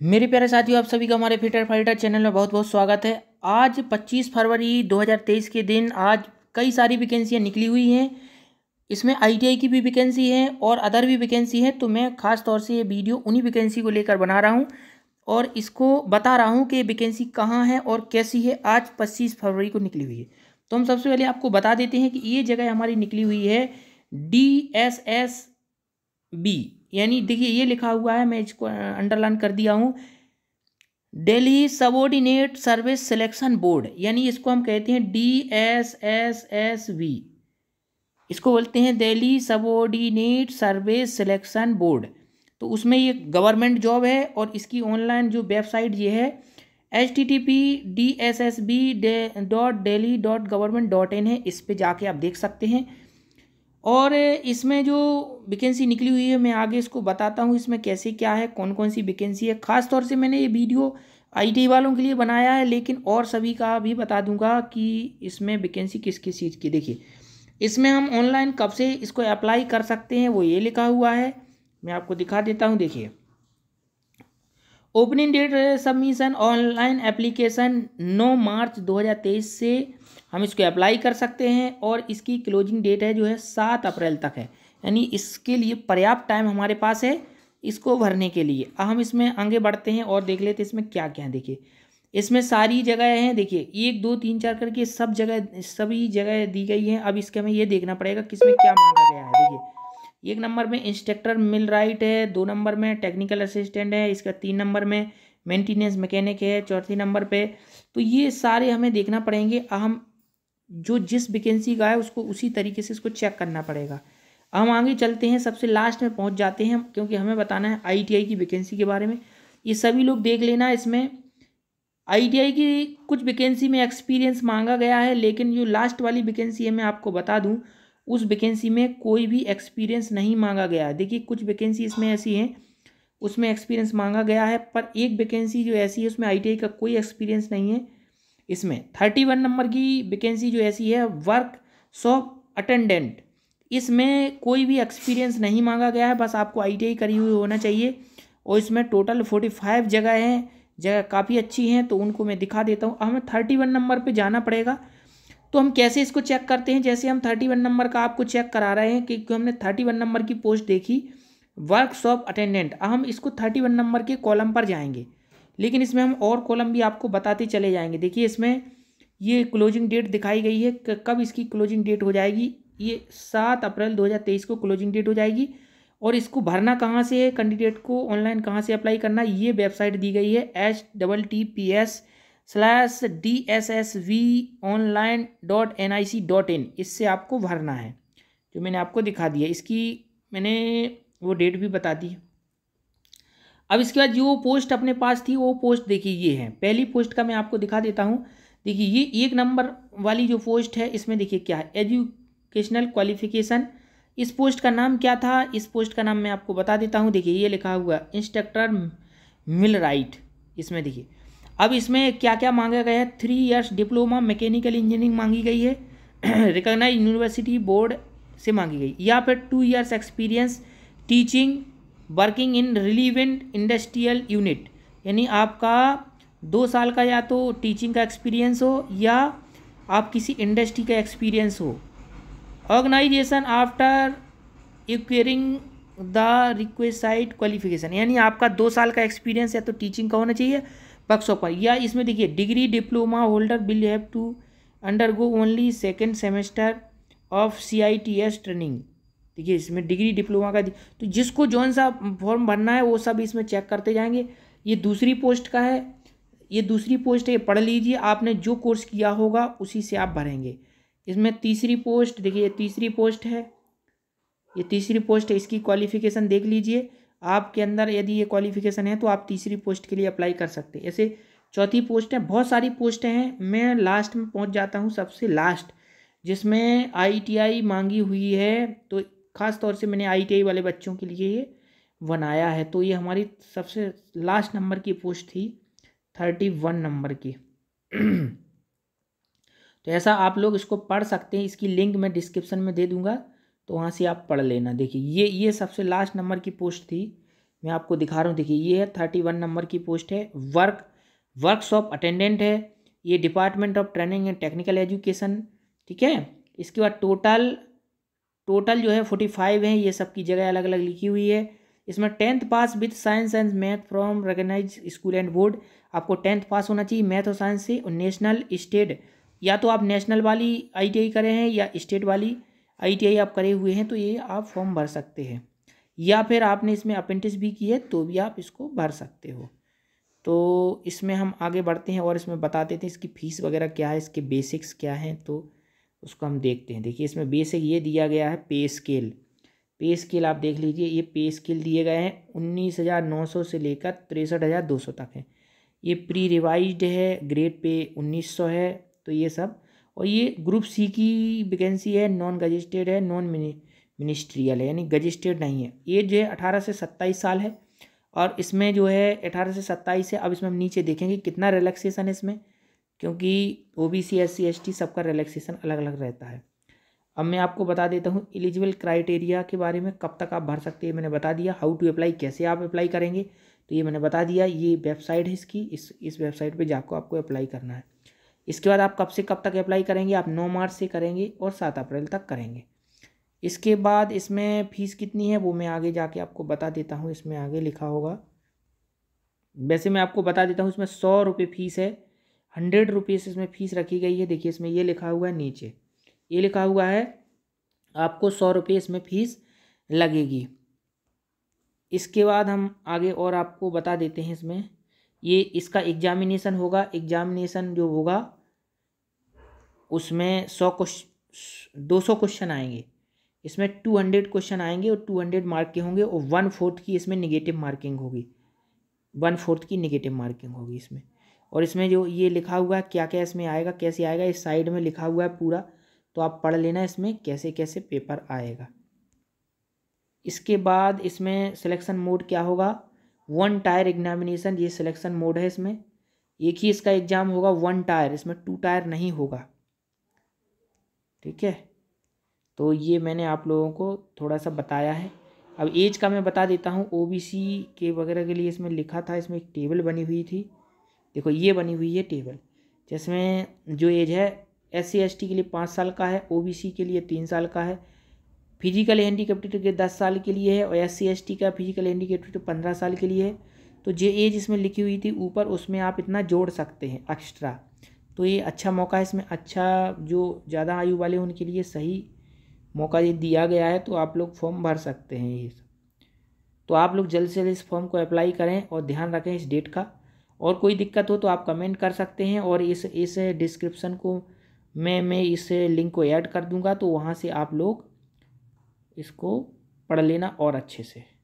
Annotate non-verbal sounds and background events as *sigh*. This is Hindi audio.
मेरे प्यारे साथियों, आप सभी का हमारे फिटर फाइटर चैनल में बहुत बहुत स्वागत है। आज 25 फरवरी 2023 के दिन आज कई सारी वैकेंसियाँ निकली हुई हैं। इसमें आईटीआई की भी वैकेंसी है और अदर भी वैकेंसी है तो मैं ख़ास तौर से ये वीडियो उन्हीं वैकेंसी को लेकर बना रहा हूँ और इसको बता रहा हूँ कि वैकेंसी कहाँ है और कैसी है। आज पच्चीस फरवरी को निकली हुई है। तो हम सबसे पहले आपको बता देते हैं कि ये जगह हमारी निकली हुई है डी एस एस बी यानी देखिए ये लिखा हुआ है, मैं इसको अंडरलाइन कर दिया हूँ। Delhi subordinate service selection board, यानी इसको हम कहते हैं D S S S B. इसको बोलते हैं Delhi subordinate service selection board. तो उसमें ये गवर्नमेंट जॉब है और इसकी ऑनलाइन जो वेबसाइट ये है, H T T P D S S B dot Delhi dot government dot in है, इस पर जाके आप देख सकते हैं। और इसमें जो वैकेंसी निकली हुई है, मैं आगे इसको बताता हूँ, इसमें कैसे क्या है कौन कौन सी वैकेंसी है। ख़ास तौर से मैंने ये वीडियो आईटी वालों के लिए बनाया है, लेकिन और सभी का भी बता दूँगा कि इसमें वैकेंसी किस किस चीज़ की। देखिए, इसमें हम ऑनलाइन कब से इसको अप्लाई कर सकते हैं, वो ये लिखा हुआ है। मैं आपको दिखा देता हूँ, देखिए। Opening date submission online application 9 March 2023 से हम इसको अप्लाई कर सकते हैं और इसकी क्लोजिंग डेट है जो है सात अप्रैल तक है। यानी इसके लिए पर्याप्त टाइम हमारे पास है इसको भरने के लिए। हम इसमें आगे बढ़ते हैं और देख लेते हैं इसमें क्या क्या है। देखिए, इसमें सारी जगह हैं। देखिए, एक, दो, तीन, चार करके सब जगह, सभी जगह दी गई हैं। अब इसके हमें ये देखना पड़ेगा किसमें क्या मांगा गया है। देखिए, एक नंबर में इंस्ट्रक्टर मिल राइट है, दो नंबर में टेक्निकल असिस्टेंट है, इसका तीन नंबर में मेंटेनेंस मैकेनिक है, चौथी नंबर पे। तो ये सारे हमें देखना पड़ेंगे। हम जो जिस वैकेंसी का है, उसको उसी तरीके से इसको चेक करना पड़ेगा। हम आगे चलते हैं, सबसे लास्ट में पहुँच जाते हैं, क्योंकि हमें बताना है आईटीआई की वैकेंसी के बारे में। ये सभी लोग देख लेना इसमें। आईटीआई की कुछ वैकेंसी में एक्सपीरियंस मांगा गया है, लेकिन जो लास्ट वाली वैकेंसी है, मैं आपको बता दूँ, उस वैकेंसी में कोई भी एक्सपीरियंस नहीं मांगा गया। है देखिए, कुछ वैकेंसी इसमें ऐसी हैं, उसमें एक्सपीरियंस मांगा गया है, पर एक वैकेंसी जो ऐसी है, उसमें आईटीआई का कोई एक्सपीरियंस नहीं है। इसमें थर्टी वन नंबर की वैकेंसी जो ऐसी है वर्क शॉप अटेंडेंट इसमें कोई भी एक्सपीरियंस नहीं मांगा गया है, बस आपको आईटीआई करी हुई होना चाहिए। और इसमें टोटल फोर्टी फाइव जगह हैं, जगह काफ़ी अच्छी हैं तो उनको मैं दिखा देता हूँ। हमें थर्टी वन नंबर पर जाना पड़ेगा। तो हम कैसे इसको चेक करते हैं? जैसे हम थर्टी वन नंबर का आपको चेक करा रहे हैं क्योंकि हमने थर्टी वन नंबर की पोस्ट देखी वर्कशॉप अटेंडेंट हम इसको थर्टी वन नंबर के कॉलम पर जाएँगे। लेकिन इसमें हम और कॉलम भी आपको बताते चले जाएँगे। देखिए, इसमें ये क्लोजिंग डेट दिखाई गई है। कब इसकी क्लोजिंग डेट हो जाएगी? ये सात अप्रैल 2023 को क्लोजिंग डेट हो जाएगी। और इसको भरना कहाँ से है? कैंडिडेट को ऑनलाइन कहाँ से अप्लाई करना? ये वेबसाइट दी गई है H double T P S slash D S S B online dot N I C dot in इससे आपको भरना है। जो मैंने आपको दिखा दिया, इसकी मैंने वो डेट भी बता दी। अब इसके बाद जो पोस्ट अपने पास थी, वो पोस्ट देखिए, ये है। पहली पोस्ट का मैं आपको दिखा देता हूँ। देखिए, ये एक नंबर वाली जो पोस्ट है, इसमें देखिए क्या है। एजुकेशनल क्वालिफिकेशन इस पोस्ट का नाम क्या था? इस पोस्ट का नाम मैं आपको बता देता हूँ। देखिए, ये लिखा हुआ इंस्ट्रक्टर मिल राइट इसमें देखिए, अब इसमें क्या क्या मांगा गया है? Three years diploma mechanical engineering मांगी गई है। रिकॉग्नाइज यूनिवर्सिटी बोर्ड से मांगी गई। या फिर two years experience teaching working in relevant industrial unit यानी आपका दो साल का या तो टीचिंग का एक्सपीरियंस हो या आप किसी इंडस्ट्री का एक्सपीरियंस हो। Organisation after acquiring the requisite qualification यानी आपका दो साल का एक्सपीरियंस या तो टीचिंग का होना चाहिए पक्षों पर। या इसमें देखिए degree diploma holder will have to undergo only second semester of C I T S training देखिए, इसमें डिग्री डिप्लोमा का तो जिसको जौन सा फॉर्म भरना है, वो सब इसमें चेक करते जाएँगे। ये दूसरी पोस्ट का है, ये दूसरी पोस्ट है पढ़ लीजिए, आपने जो कोर्स किया होगा, उसी से आप भरेंगे। इसमें तीसरी पोस्ट देखिए, ये तीसरी पोस्ट है, ये तीसरी पोस्ट है, इसकी क्वालिफिकेशन देख लीजिए। आपके अंदर यदि ये क्वालिफिकेशन है तो आप तीसरी पोस्ट के लिए अप्लाई कर सकते हैं। ऐसे चौथी पोस्ट है, बहुत सारी पोस्टें हैं, मैं लास्ट में पहुँच जाता हूँ सबसे लास्ट जिसमें आईटीआई मांगी हुई है तो ख़ास तौर से मैंने आईटीआई वाले बच्चों के लिए ये बनाया है। तो ये हमारी सबसे लास्ट नंबर की पोस्ट थी, थर्टी वन नंबर की। *clears throat* तो ऐसा आप लोग इसको पढ़ सकते हैं, इसकी लिंक मैं डिस्क्रिप्शन में दे दूँगा तो वहाँ से आप पढ़ लेना। देखिए, ये ये सबसे लास्ट नंबर की पोस्ट थी, मैं आपको दिखा रहा हूँ। देखिए, ये है थर्टी वन नंबर की पोस्ट है, वर्क वर्कशॉप अटेंडेंट है, ये department of training and technical education, ठीक है? इसके बाद टोटल टोटल जो है फोर्टी फाइव है, ये सब की जगह अलग अलग लिखी हुई है। इसमें tenth pass with science and math from recognise school and board आपको टेंथ पास होना चाहिए मैथ और साइंस से और नेशनल स्टेट या तो आप नेशनल वाली आई करे हैं या स्टेट वाली आईटीआई आप करे हुए हैं तो ये आप फॉर्म भर सकते हैं। या फिर आपने इसमें अपेंटिस भी की है तो भी आप इसको भर सकते हो। तो इसमें हम आगे बढ़ते हैं और इसमें बता देते हैं इसकी फ़ीस वगैरह क्या है, इसके बेसिक्स क्या हैं तो उसको हम देखते हैं। देखिए, इसमें बेसिक ये दिया गया है पे स्केल पे स्केल आप देख लीजिए, ये पे स्केल दिए गए हैं उन्नीस हज़ार नौ सौ से लेकर तिरसठ हज़ार दो सौ तक है। ये प्री रिवाइज्ड है ग्रेड पे उन्नीस सौ है तो ये सब। और ये ग्रुप सी की वैकेंसी है नॉन गजिस्टेड है नॉन मिनिस्ट्रियल है, यानी गजिस्टेड नहीं है। ये जो है अठारह से सत्ताईस साल है। और इसमें जो है अठारह से सत्ताईस है, अब इसमें हम नीचे देखेंगे कितना रिलैक्सेशन है इसमें। क्योंकि O B C S C S T सबका रिलैक्सेशन अलग अलग रहता है। अब मैं आपको बता देता हूँ एलिजिबल क्राइटेरिया के बारे में कब तक आप भर सकते हैं मैंने बता दिया। हाउ टू अप्लाई कैसे आप अप्लाई करेंगे तो ये मैंने बता दिया। ये वेबसाइट है इसकी, इस इस वेबसाइट पे जाकर आपको अप्लाई करना है। इसके बाद आप कब से कब तक अप्लाई करेंगे, आप नौ मार्च से करेंगे और सात अप्रैल तक करेंगे। इसके बाद इसमें फ़ीस कितनी है, वो मैं आगे जाके आपको बता देता हूँ, इसमें आगे लिखा होगा। वैसे मैं आपको बता देता हूँ, इसमें सौ रुपये फ़ीस है हंड्रेड रुपीज़ इसमें फ़ीस रखी गई है। देखिए, इसमें ये लिखा हुआ है नीचे। ये लिखा हुआ है, आपको सौ रुपये इसमें फ़ीस लगेगी। इसके बाद हम आगे और आपको बता देते हैं इसमें। ये इसका एग्जामिनेशन होगा। एग्जामिनेशन जो होगा, उसमें सौ क्वेश्चन दो सौ क्वेश्चन आएँगे। इसमें टू हंड्रेड क्वेश्चन आएँगे और टू हंड्रेड मार्क के होंगे और वन फोर्थ की इसमें निगेटिव मार्किंग होगी। वन फोर्थ की निगेटिव मार्किंग होगी इसमें। और इसमें जो ये लिखा हुआ है क्या क्या इसमें आएगा, कैसे आएगा, इस साइड में लिखा हुआ है पूरा। तो आप पढ़ लेना इसमें कैसे कैसे पेपर आएगा। इसके बाद इसमें सिलेक्शन मोड क्या होगा? वन टायर एग्जामिनेशन ये सिलेक्शन मोड है इसमें। एक ही इसका एग्ज़ाम होगा वन टायर इसमें टू टायर नहीं होगा। ठीक है? तो ये मैंने आप लोगों को थोड़ा सा बताया है। अब एज का मैं बता देता हूँ ओबीसी के वगैरह के लिए इसमें लिखा था, इसमें एक टेबल बनी हुई थी। देखो, ये बनी हुई है टेबल, जिसमें जो एज है एस सी के लिए पाँच साल का है ओबीसी के लिए तीन साल का है, फ़िज़िकल हैंडीकेप्टेड के दस साल के लिए है और एस सी का फ़िज़िकल हैंडीकेप्टेड पंद्रह साल के लिए है। तो जो एज इसमें लिखी हुई थी ऊपर, उसमें आप इतना जोड़ सकते हैं एक्स्ट्रा। तो ये अच्छा मौका है, इसमें अच्छा जो ज़्यादा आयु वाले उनके लिए सही मौका ये दिया गया है तो आप लोग फॉर्म भर सकते हैं ये सब। तो आप लोग जल्द से जल्द इस फॉर्म को अप्लाई करें और ध्यान रखें इस डेट का। और कोई दिक्कत हो तो आप कमेंट कर सकते हैं और इस इस डिस्क्रिप्शन को मैं मैं इस लिंक को ऐड कर दूँगा तो वहाँ से आप लोग इसको पढ़ लेना और अच्छे से।